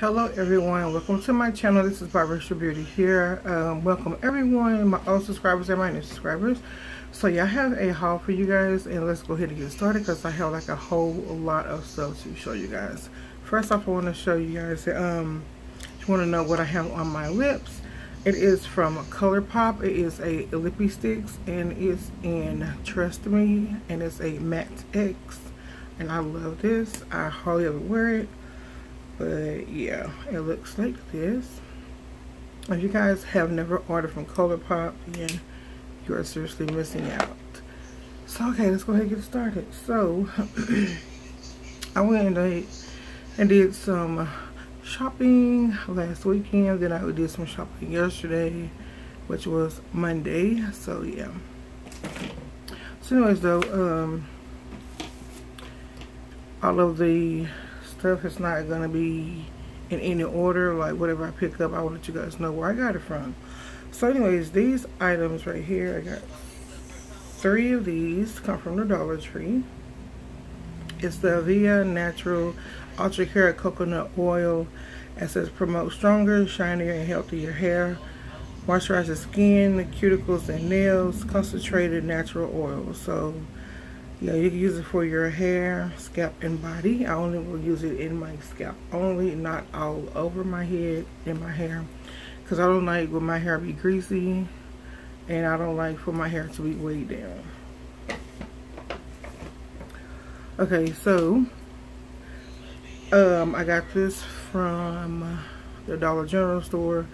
Hello everyone, welcome to my channel. This is Biracial Beauty here. Um, welcome everyone, my old subscribers and my new subscribers. So yeah, I have a haul for you guys and let's go ahead and get started because I have like a whole lot of stuff to show you guys. First off, I want to show you guys, um, you want to know what I have on my lips. It is from ColourPop. It is a Lippie Stix and it's in Trust Me and it's a matte X and I love this. I hardly ever wear it but yeah it looks like this. If you guys have never ordered from Colourpop then you are seriously missing out. So okay let's go ahead and get started. So I went and, and did some shopping last weekend. Then I did some shopping yesterday which was Monday. So yeah. So anyways though um all of the stuff is not going to be in any order. Like whatever I pick up, I will let you guys know where I got it from. So anyways, these items right here, I got three of these come from the Dollar Tree. It's the Avia Natural Ultra Care Coconut Oil. It says promote stronger, shinier, and healthier hair. Moisturize skin, the cuticles, and nails. Concentrated natural oil. So yeah you can use it for your hair scalp and body. I only will use it in my scalp only not all over my head in my hair. Because i don't like when my hair be greasy and i don't like for my hair to be way down. Okay so um i got this from the dollar general store.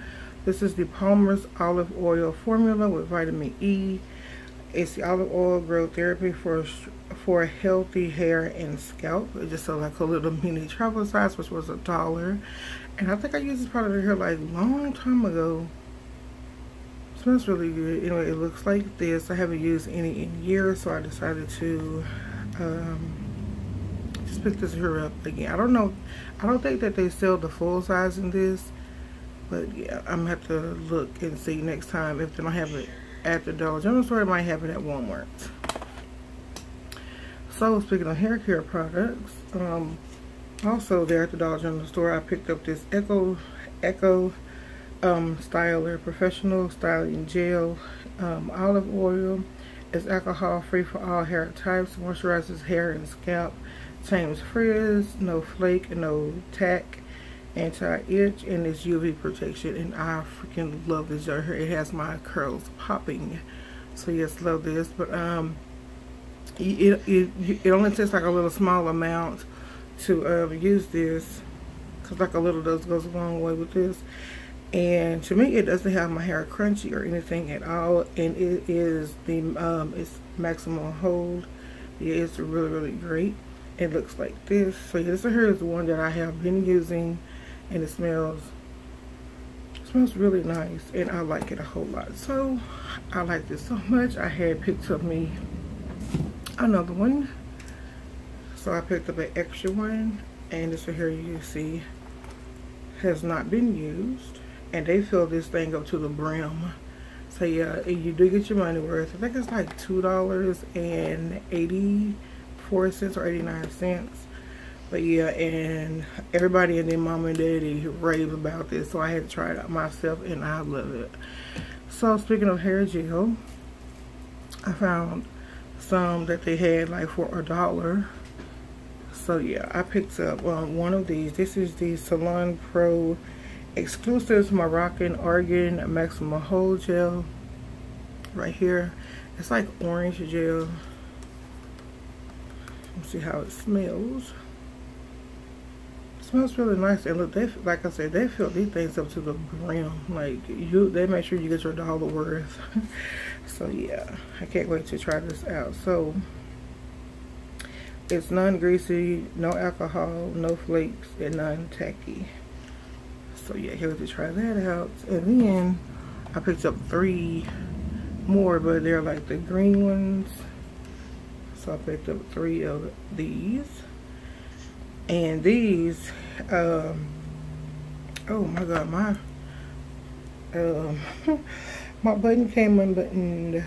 This is the palmer's olive oil formula with vitamin e it's the olive oil growth therapy for for healthy hair and scalp. It's just a, like a little mini travel size, which was a dollar. And I think I used this product here like long time ago. It smells really good. Anyway, it looks like this. I haven't used any in years, so I decided to um, just pick this here up again. I don't know. I don't think that they sell the full size in this. But yeah, I'm gonna have to look and see next time if they don't have it at the Dollar General store. It might it at Walmart. So speaking of hair care products, um, also there at the Dollar General store, I picked up this Eco Eco um, Styler Professional Styling Gel um, Olive Oil. It's alcohol free for all hair types, moisturizes hair and scalp, tames frizz, no flake, and no tack, anti-itch and it's UV protection and I freaking love this jar here it has my curls popping. So yes love this but um it, it, it only takes like a little small amount to uh, use this because like a little does goes a long way with this. And to me it doesn't have my hair crunchy or anything at all and it is the um it's maximum hold. Yeah, it's really really great. It looks like this. So this here is the one that I have been using and it smells it smells really nice and I like it a whole lot. So I like this so much I had picked up me another one. So I picked up an extra one and this one here you see has not been used and they fill this thing up to the brim. So yeah you do get your money worth. I think it's like two dollars and 84 cents or 89 cents but yeah and everybody and their mom and daddy rave about this so I had to try it out myself and I love it. So speaking of hair gel I found some that they had like for a dollar. So yeah I picked up um, one of these. This is the Salon Pro exclusive Moroccan Argan Maximum Hold Gel right here. It's like orange gel. Let's see how it smells smells really nice. And look they like I said they fill these things up to the brim. Like you they make sure you get your dollar worth. So yeah i can't wait to try this out. So it's non-greasy no alcohol no flakes and non-tacky so yeah here to try that out. And then i picked up three more but they're like the green ones. So i picked up three of these. And these um oh my god my um my button came unbuttoned.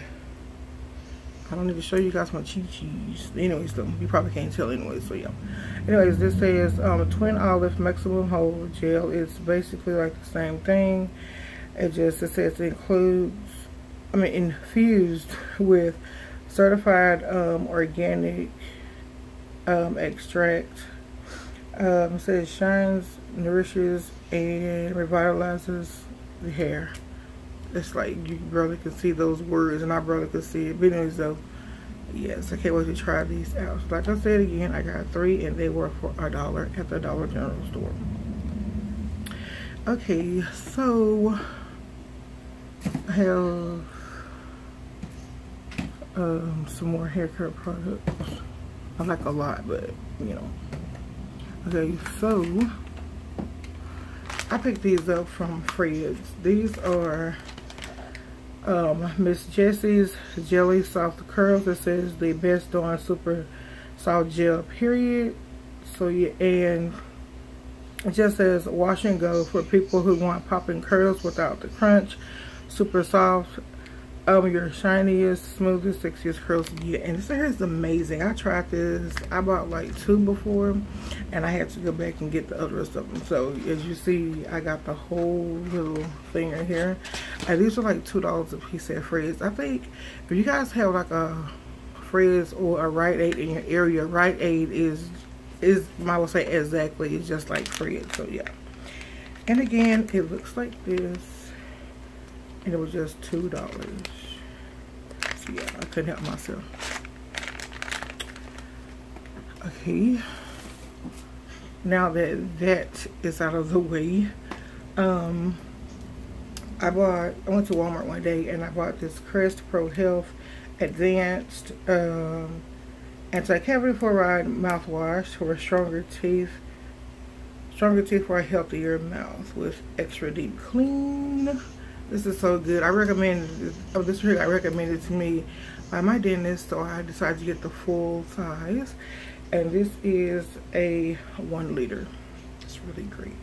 I don't need to show you guys my cheat cheese. Anyways, though, you probably can't tell anyway, so yeah. Anyways, this says um, twin olive maximum hold gel. It's basically like the same thing. It just it says it includes, I mean, infused with certified um, organic um, extract. Um, it says shines, nourishes, and revitalizes the hair it's like you barely can see those words and I barely could see it. But anyways though, yes, I can't wait to try these out. So like I said again, I got three and they were for a dollar at the Dollar General store. Okay, so I have um, some more hair care products. I like a lot, but you know. Okay, so I picked these up from Fred's. These are um, Miss Jessie's Jelly Soft Curls. It says the best Dawn Super Soft Gel, period. So, yeah, and it just says wash and go for people who want popping curls without the crunch. Super soft um, your shiniest, smoothest, sexiest curls yet. And this hair is amazing. I tried this. I bought like two before and I had to go back and get the other stuff. So as you see, I got the whole little thing right here. And these are like $2 a piece at Fred's. I think if you guys have like a Fred's or a Rite Aid in your area, Rite Aid is, is I would say exactly, it's just like Fred's. So yeah. And again, it looks like this and it was just two dollars. So yeah i couldn't help myself. Okay. Now that that is out of the way um i bought i went to walmart one day and i bought this crest pro health advanced um anti-cavity fluoride mouthwash for stronger teeth stronger teeth for a healthier mouth with extra deep clean this is so good. I recommend oh, this really I recommended to me by my dentist, so I decided to get the full size. And this is a one liter. It's really great.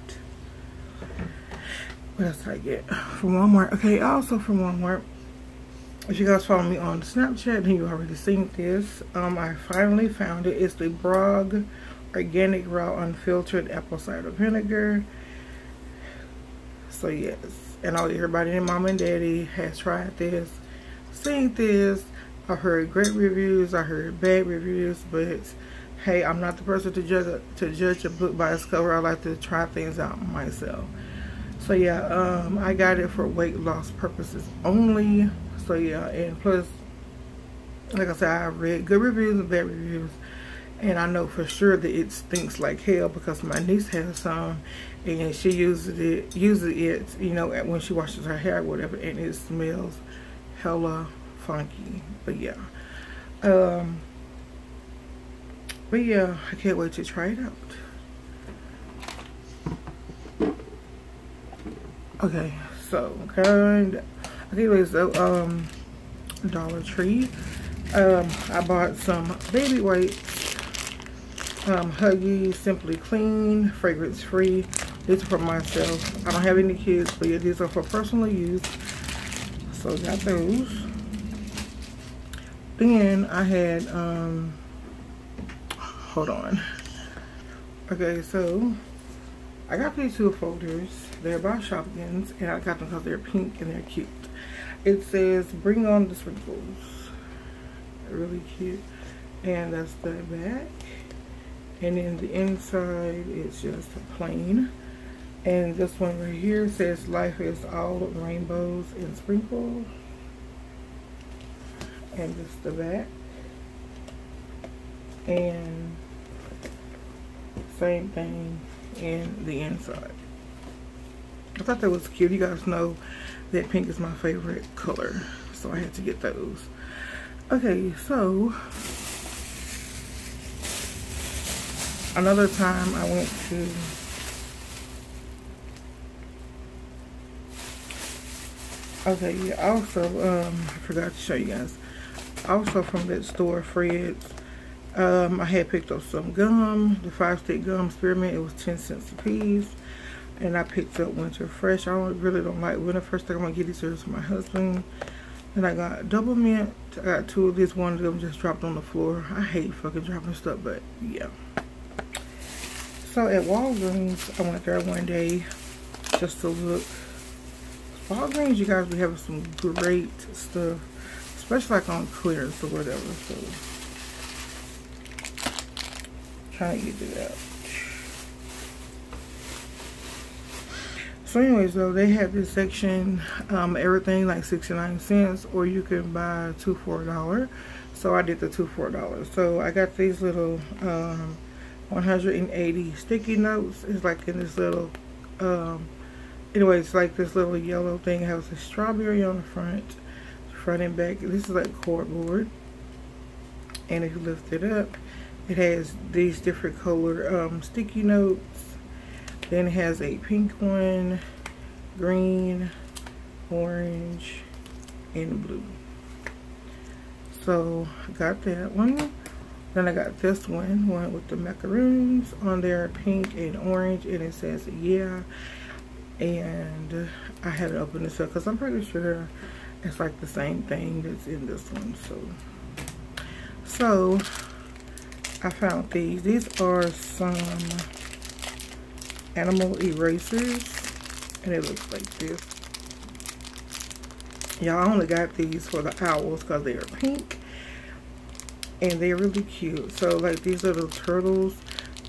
What else did I get? From Walmart. Okay, also from Walmart. If you guys follow me on Snapchat, then you already seen this. Um, I finally found it. It's the Bragg Organic Raw Unfiltered Apple Cider Vinegar. So yes, and all everybody and mom and daddy has tried this, seen this. I heard great reviews, I heard bad reviews, but hey, I'm not the person to judge to judge a book by its cover. I like to try things out myself. So yeah, um, I got it for weight loss purposes only. So yeah, and plus, like I said, I read good reviews and bad reviews. And I know for sure that it stinks like hell because my niece has some and she uses it uses it you know when she washes her hair or whatever and it smells hella funky. But yeah. Um but yeah i can't wait to try it out. Okay so kind okay so um dollar tree. Um i bought some baby wipes. Um huggy simply clean fragrance free these are for myself. I don't have any kids, but yeah, these are for personal use. So got those. Then I had, um, hold on. Okay, so I got these two folders. They're by Shopkins, and I got them because they're pink and they're cute. It says, bring on the sprinkles. Really cute. And that's the back. And then the inside is just plain. And this one right here says life is all rainbows and sprinkles. And this the back. And same thing in the inside. I thought that was cute. You guys know that pink is my favorite color. So I had to get those. Okay, so another time I went to Okay, yeah, also, um, I forgot to show you guys. Also from that store, Fred's, um, I had picked up some gum, the five stick gum spearmint. It was 10 cents a piece. And I picked up Winterfresh. I don't, really don't like Winterfresh. I'm going to get these for my husband. And I got Doublemint. I got two of these. One of them just dropped on the floor. I hate fucking dropping stuff, but yeah. So at Walgreens, I went there one day just to look. Walgreens, you guys be having some great stuff, especially like on clearance or whatever. So trying to get to that. So anyways though, they have this section, um, everything like 69 cents or you can buy two for a dollar. So I did the two for a dollar. So I got these little um, 180 sticky notes. It's like in this little, um, anyway, it's like this little yellow thing. It has a strawberry on the front, front and back. This is like cardboard. And if you lift it up, it has these different color um, sticky notes then it has a pink one, green, orange, and blue. So I got that one. Then I got this one, one with the macaroons on there, pink and orange, and it says yeah. And I had to open this up because I'm pretty sure it's like the same thing that's in this one. So, so I found these. These are some animal erasers and it looks like this y'all only got these for the owls because they are pink and they're really cute so like these little turtles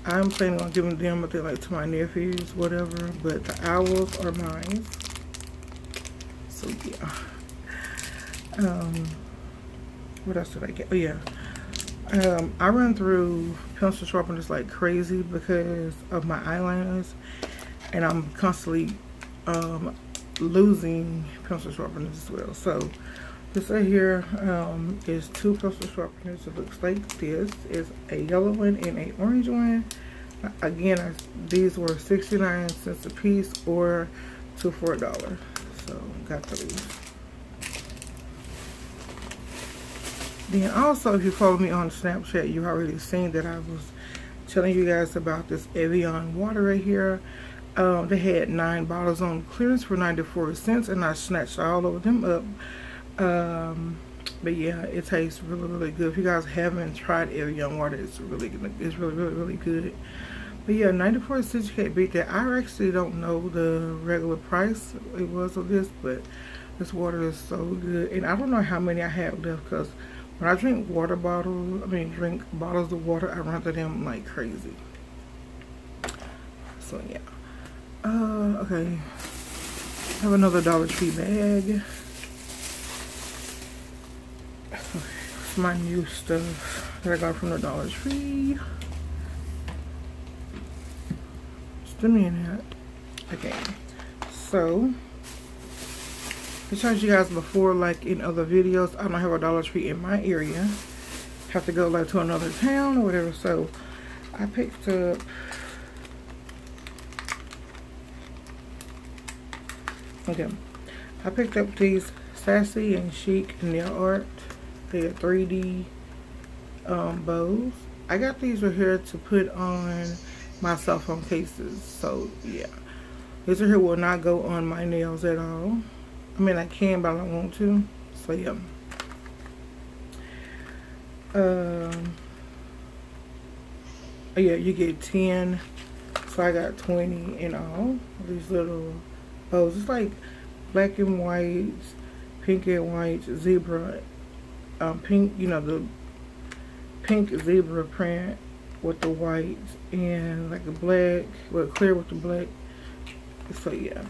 i'm planning on giving them but they're like to my nephews whatever but the owls are mine. So yeah. Um what else did i get? Oh yeah. Um, I run through pencil sharpeners like crazy because of my eyeliners and I'm constantly um, losing pencil sharpeners as well. So this right here um, is two pencil sharpeners. It looks like this is a yellow one and a orange one. Again, I, these were 69 cents a piece or two for a dollar. So got those. Then also, if you follow me on Snapchat, you already seen that I was telling you guys about this Evian water right here. Um, they had nine bottles on clearance for 94 cents, and I snatched all of them up. Um, but yeah, it tastes really, really good. If you guys haven't tried Evian water, it's really, it's really, really, really good. But yeah, 94 cents, you can't beat that. I actually don't know the regular price it was of this, but this water is so good. And I don't know how many I have left because when I drink water bottles, I mean drink bottles of water, I run through them like crazy. So yeah. Uh, okay. Have another Dollar Tree bag. My new stuff that I got from the Dollar Tree. Just a minute. Okay. So, I told you guys before, like in other videos, I don't have a Dollar Tree in my area. Have to go like to another town or whatever. So I picked up Okay. I picked up these Sassy and Chic nail art. They are 3D um, bows. I got these right here to put on my cell phone cases. So yeah. These right here will not go on my nails at all. I mean, I can, but I don't want to. So, yeah. Um, oh, yeah, you get 10. So, I got 20 in all. These little bows. It's like black and white, pink and white, zebra, um, pink, you know, the pink zebra print with the white and like the black, well, clear with the black. So, yeah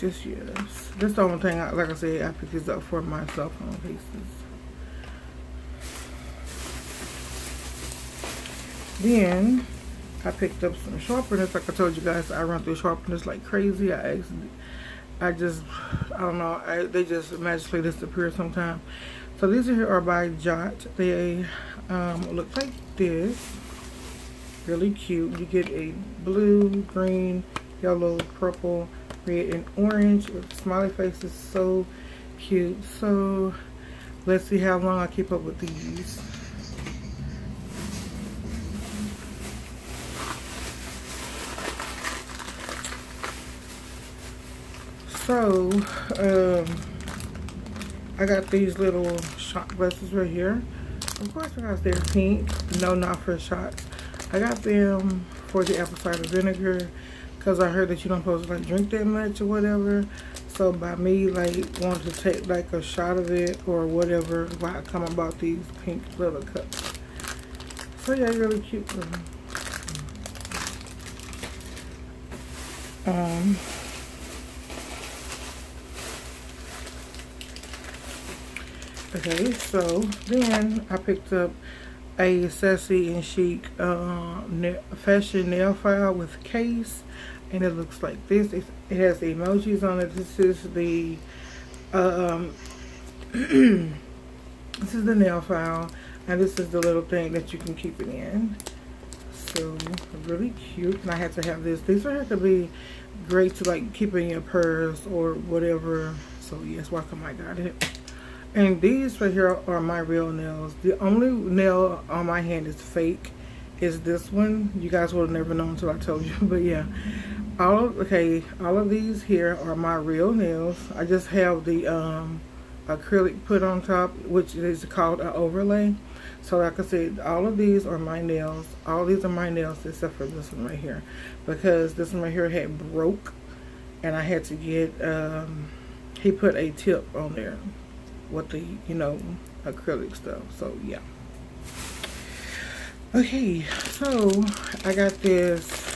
just yes. That's the only thing, I, like I said, I picked this up for my cell phone cases. Then, I picked up some sharpeners. Like I told you guys, I run through sharpeners like crazy. I actually, I just, I don't know, I, they just magically disappear sometimes. So these are here are by Jot. They um, look like this. Really cute. You get a blue, green, yellow, purple, red and orange smiley face is so cute so let's see how long I keep up with these so um I got these little shot glasses right here. Of course, I got their pink. No, not for shots. I got them for the apple cider vinegar because I heard that you don't supposed to like drink that much or whatever. So by me like wanting to take like a shot of it or whatever, why I come about these pink little cups. So yeah, really cute. Um, okay, so then I picked up a Sassy and Chic uh, fashion nail file with case and it looks like this. It has the emojis on it. This is the um, this is the nail file and this is the little thing that you can keep it in. So really cute and I had to have this. These are to be great to like keep in your purse or whatever. So yes welcome I got it and these right here are my real nails. The only nail on my hand is fake is this one. You guys would have never known until I told you but yeah. All of, okay all of these here are my real nails. I just have the um, acrylic put on top which is called an overlay. So like I said all of these are my nails. All these are my nails except for this one right here. Because this one right here had broke and I had to get um, he put a tip on there with the you know acrylic stuff. So yeah. Okay so I got this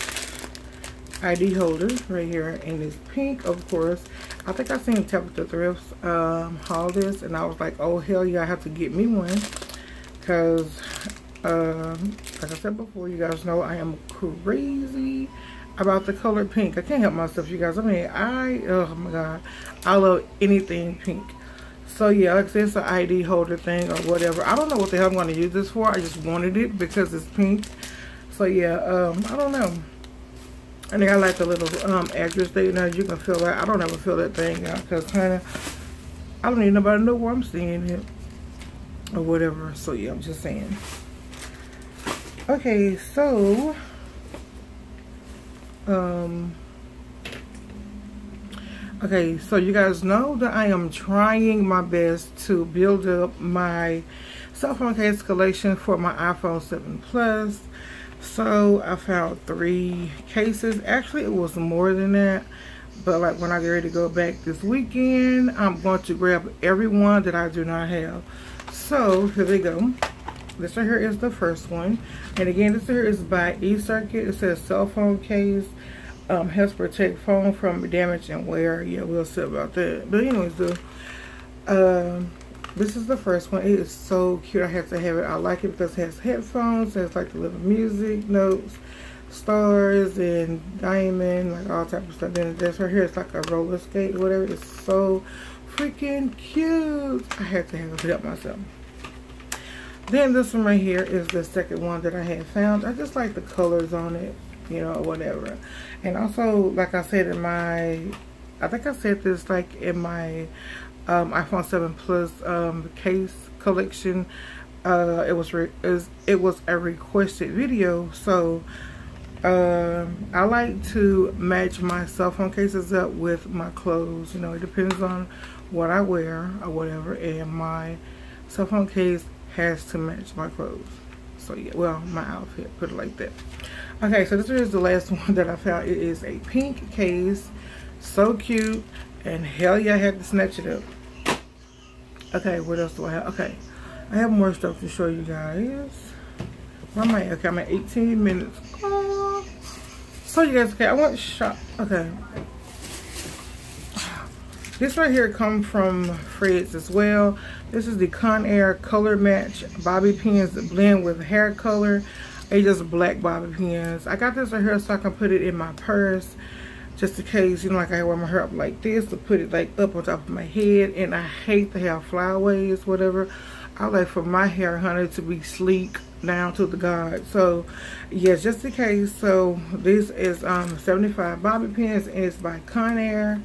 ID holder right here and it's pink of course. I think I seen Tabitha Thrifts um, haul this and I was like oh hell yeah I have to get me one. Because um, like I said before you guys know I am crazy about the color pink. I can't help myself you guys. I mean I oh my god I love anything pink so yeah like I said it's an ID holder thing or whatever I don't know what the hell I'm going to use this for I just wanted it because it's pink so yeah um, I don't know and they I like the little um, address there. Now you can fill that. I don't ever fill that thing out because kind of, I don't even nobody know where I'm seeing it or whatever. So yeah, I'm just saying. Okay, so, um, okay, so you guys know that I am trying my best to build up my cell phone case collection for my iPhone 7 Plus. So I found three cases. Actually, it was more than that. But like when I get ready to go back this weekend, I'm going to grab every one that I do not have. So here they go. This right here is the first one. And again, this here is by eCircuit. It says cell phone case. Um, helps protect phone from damage and wear. Yeah, we'll see about that. But anyways, the um, this is the first one. It is so cute. I have to have it. I like it because it has headphones. It has like the little music notes, stars, and diamond, like all type of stuff. Then this right here, it's like a roller skate whatever. It's so freaking cute. I had to have it up myself. Then this one right here is the second one that I had found. I just like the colors on it, you know, whatever. And also, like I said in my, I think I said this like in my um, iPhone 7 Plus um, case collection. Uh, it was it was a requested video, so um, I like to match my cell phone cases up with my clothes. You know, it depends on what I wear or whatever, and my cell phone case has to match my clothes. So yeah, well, my outfit, put it like that. Okay, so this is the last one that I found. It is a pink case, so cute, and hell yeah, I had to snatch it up. Okay, what else do I have? Okay, I have more stuff to show you guys. Where am I? Okay, I'm at 18 minutes. Oh. So you guys, okay, I want to shop. Okay. This right here come from Fred's as well. This is the Conair Color Match Bobby Pins blend with hair color. Just black bobby pins. I got this right here so I can put it in my purse just in case, you know, like I wear my hair up like this to put it like up on top of my head. And I hate to have flyaways, whatever. I like for my hair, honey, to be sleek down to the god. So, yes, just in case. So, this is um 75 bobby pins and it's by Conair.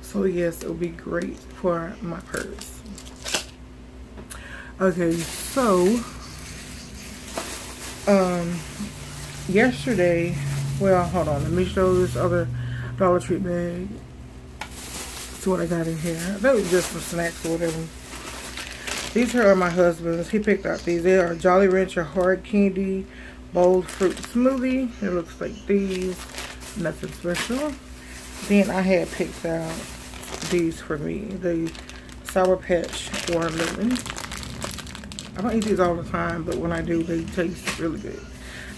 So, yes, it will be great for my purse. Okay, so, um, yesterday, well, hold on, let me show this other Dollar Tree bag. See what I got in here. That was just for snacks or whatever. These are my husband's. He picked out these. They are Jolly Rancher Hard Candy Bold Fruit Smoothie. It looks like these. Nothing special. Then I had picked out these for me. The Sour Patch Watermelon. I don't eat these all the time, but when I do, they taste really good.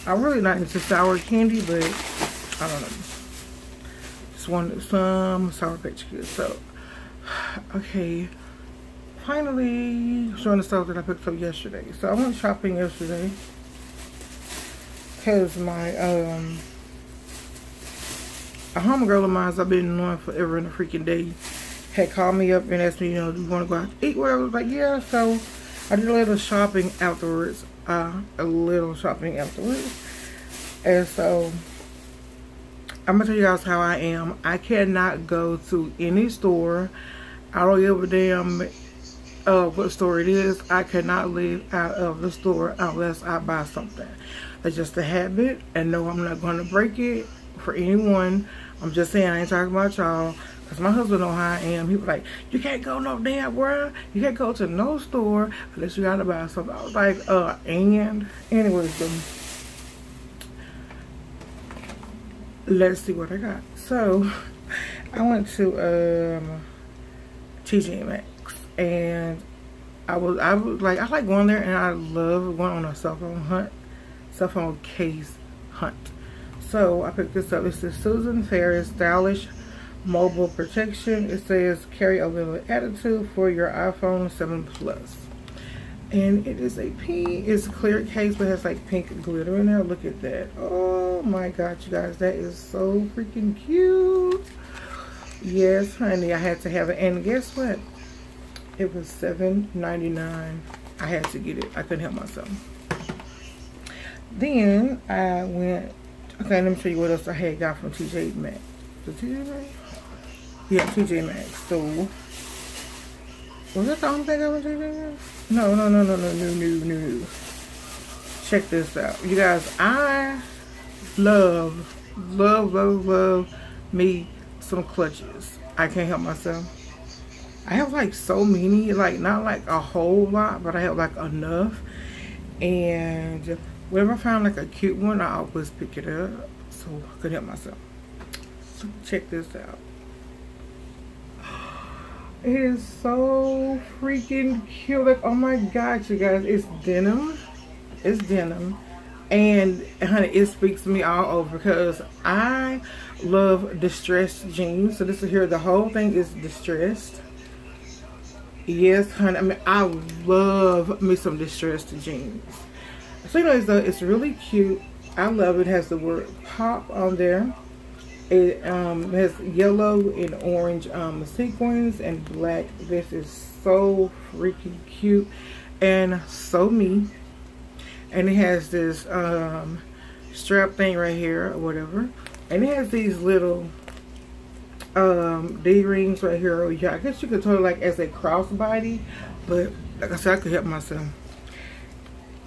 I'm really not into sour candy, but I don't know. Just wanted some Sour Patch Kids. So, okay. Finally, showing the stuff that I picked up yesterday. So I went shopping yesterday because my um a homegirl of mine I've been knowing forever in a freaking day had called me up and asked me, you know, do you want to go out to eat? Where I was like, yeah. So a little shopping afterwards. Uh, a little shopping afterwards. And so I'm gonna tell you guys how I am. I cannot go to any store. I don't give a damn uh, what store it is. I cannot leave out of the store unless I buy something. That's just a habit, and no, I'm not going to break it for anyone. I'm just saying, I ain't talking about y'all. Cause my husband know how I am. He was like, you can't go no damn where. You can't go to no store unless you gotta buy something. I was like, uh, and anyways, um, let's see what I got. So, I went to um, TJ Maxx and I was I was like I like going there and I love going on a cell phone hunt, cell phone case hunt. So I picked this up. It's the Susan Ferris Stylish Mobile Protection. It says carry a little attitude for your iPhone 7 Plus. And it is a pink, it's a clear case, but has like pink glitter in there. Look at that. Oh my god, you guys, that is so freaking cute. Yes, honey, I had to have it. And guess what? It was $7.99. I had to get it. I couldn't help myself. Then I went, okay, let me show you what else I had got from TJ Maxx. The TJ Maxx? Yeah, TJ Maxx. So, was that the only thing I was TJ Maxx? No, no, no, no, no, no, no, no. Check this out. You guys, I love, love, love, love me some clutches. I can't help myself. I have like so many, like not like a whole lot, but I have like enough. And whenever I find like a cute one, I always pick it up. So I could help myself. So check this out. It is so freaking cute. Like, oh my god, you guys. It's denim. It's denim. And honey, it speaks to me all over because I love distressed jeans. So this is here, the whole thing is distressed Yes, honey. I mean, I love me some distressed jeans. So anyways, though, it's really cute. I love it. it has the word pop on there. It um, has yellow and orange um, sequins and black. This is so freaking cute and so me. And it has this um, strap thing right here or whatever. And it has these little um, D-rings right here. Yeah, I guess you could totally like as a crossbody, but like I said, I could help myself.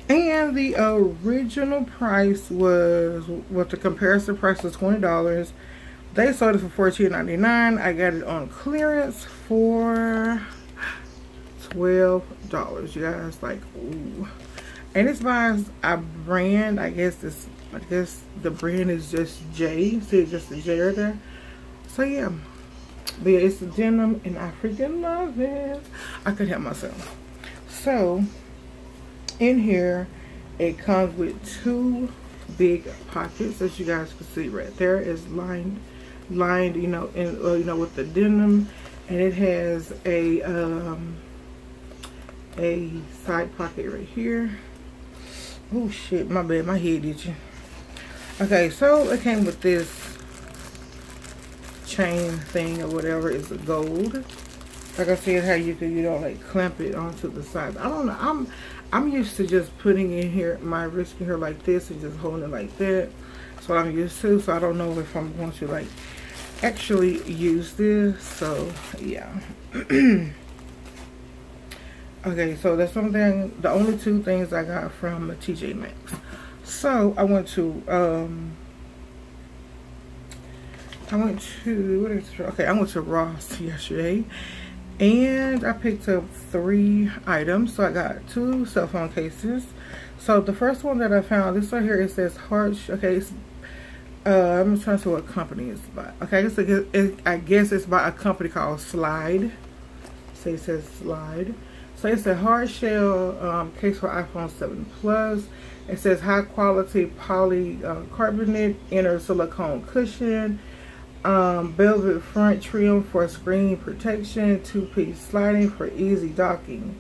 And the original price was, what the comparison price was $20. They sold it for $14.99. I got it on clearance for $12. You guys, like, ooh. And it's by a brand, I guess this, I guess the brand is just J. See, just the J right there. So yeah, but yeah, it's denim and I freaking love it. I could help myself. So in here, it comes with two big pockets, as you guys can see right there. Is lined, lined, you know, in uh, you know with the denim, and it has a um a side pocket right here. Oh shit, my bad, my head itching. Okay, so it came with this chain thing or whatever It's gold. Like I said, how you can, you know, like clamp it onto the side. I don't know. I'm I'm used to just putting in here my wrist in here like this and just holding it like that. So I'm used to. So I don't know if I'm going to like actually use this. So yeah. okay, so that's something. The only two things I got from TJ Maxx. So I went to um I went to, what is, okay, I went to Ross yesterday and I picked up three items. So I got two cell phone cases. So the first one that I found, this right here, it says Harsh. Okay, it's, uh, I'm trying to see what company it's by. Okay, I guess, it, it, I guess it's by a company called Slide. So it says Slide. So it's a hard shell um, case for iPhone 7 Plus. It says high quality polycarbonate inner silicone cushion um, velvet front trim for screen protection, two-piece sliding for easy docking.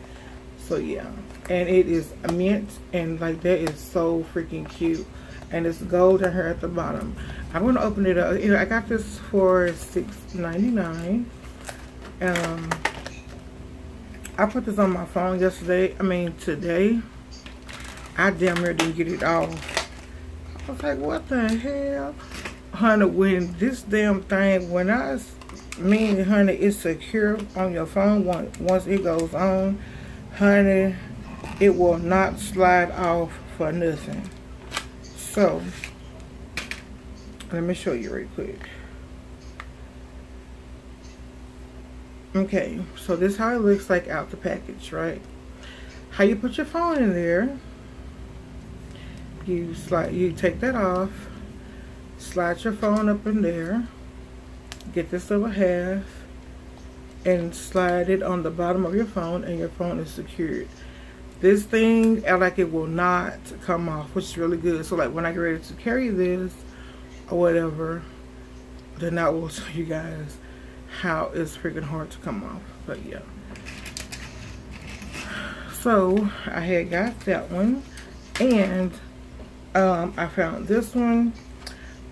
So yeah, and it is mint and like that is so freaking cute. And it's gold here at the bottom. I'm gonna open it up. You know, I got this for $6.99. Um, I put this on my phone yesterday. I mean today. I damn near didn't get it off. I was like, what the hell? honey, when this damn thing, when I mean, honey, it's secure on your phone once it goes on, honey, it will not slide off for nothing. So, let me show you real quick. Okay, so this how it looks like out the package, right? How you put your phone in there. You slide, you take that off slide your phone up in there get this little half and slide it on the bottom of your phone and your phone is secured this thing I like it will not come off which is really good so like when I get ready to carry this or whatever then I will show you guys how it's freaking hard to come off but yeah so I had got that one and um, I found this one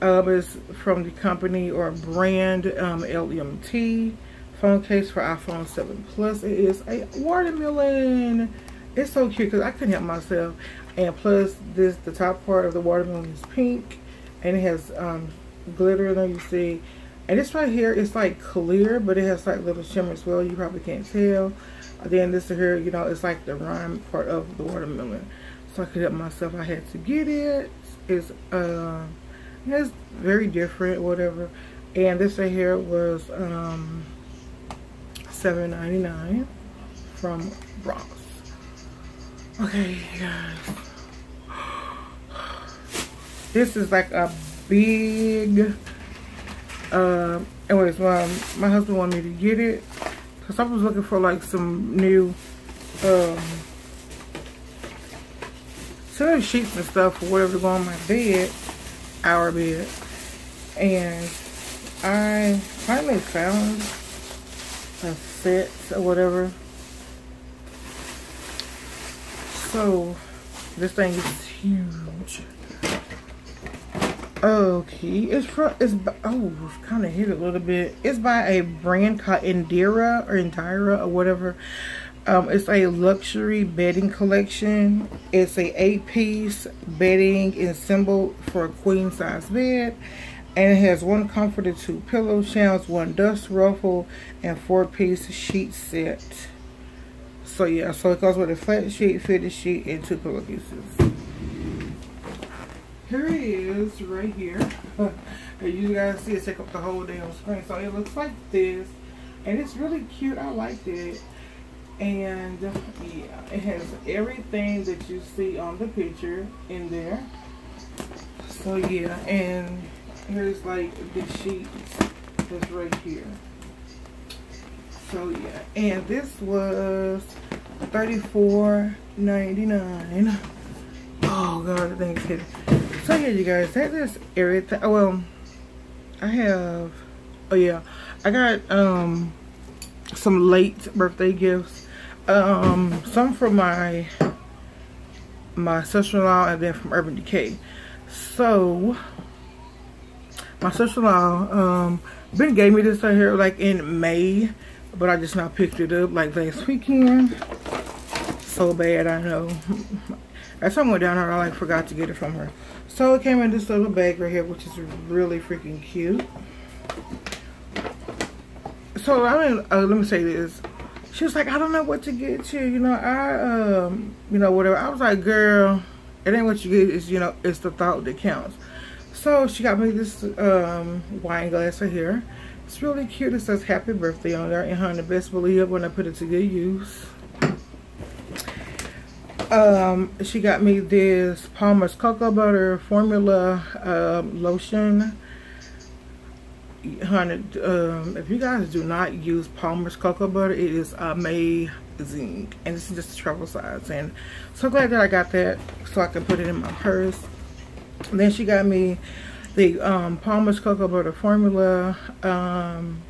uh, is from the company or brand um, LMT phone case for iPhone 7 Plus. It is a watermelon. It's so cute because I couldn't help myself. And plus, this the top part of the watermelon is pink, and it has um, glitter in there. You see, and this right here is like clear, but it has like little shimmer as well. You probably can't tell. Then this here, you know, it's like the rhyme part of the watermelon. So I could help myself. I had to get it. It's uh it's very different, whatever. And this right here was um, $7.99 from Ross. Okay, guys. This is like a big, uh, anyways, my, my husband wanted me to get it. Because I was looking for like some new, um, some sheets and stuff or whatever to go on my bed our bed. And I finally found a set or whatever. So this thing is huge. Okay, it's from it's oh kind of hit a little bit. It's by a brand called Indira or Indira or whatever. Um, it's a luxury bedding collection. It's a eight piece bedding assembled for a queen size bed. And it has one comforter, two pillow shawls, one dust ruffle, and four piece sheet set. So yeah, so it goes with a flat sheet, fitted sheet, and two pillowcases. Here it is, right here. you guys see it take up the whole damn screen. So it looks like this. And it's really cute. I like it and yeah it has everything that you see on the picture in there so yeah and here's like the sheets that's right here so yeah and this was 34.99 oh god the thing's so yeah you guys that is everything. Oh, well i have oh yeah. I got um some late birthday gifts. Um, some from my my sister-in-law and then from Urban Decay. So my sister-in-law um Ben gave me this right here like in May, but I just now picked it up like last weekend. So bad, I know. As I went down there, I like forgot to get it from her. So it came in this little bag right here, which is really freaking cute. So I mean, uh, let me say this she was like, I don't know what to get you. You know, I, um, you know, whatever. I was like, girl, it ain't what you get. It's, you know, it's the thought that counts. So she got me this um, wine glass right here. It's really cute. It says happy birthday on there. And honey, best believe when I put it to good use. Um, she got me this Palmer's Cocoa Butter Formula um, Lotion. Honey, um, if you guys do not use Palmer's Cocoa Butter, it is amazing. And this is just a travel size. And so glad that I got that so I can put it in my purse. And then she got me the um, Palmer's Cocoa Butter Formula um,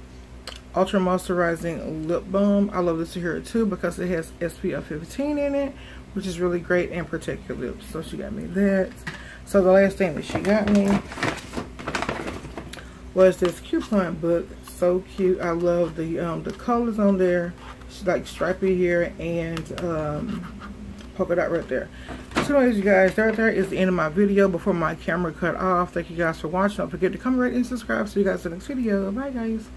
Ultra Moisturizing Lip Balm. I love this here too because it has SPF 15 in it which is really great and protect your lips. So she got me that. So the last thing that she got me was this coupon book. So cute. I love the um, the colors on there. It's like stripy here and um, polka dot right there. So anyways, you guys, right there is the end of my video before my camera cut off. Thank you guys for watching. Don't forget to comment, rate, and subscribe. See you guys in the next video. Bye, guys.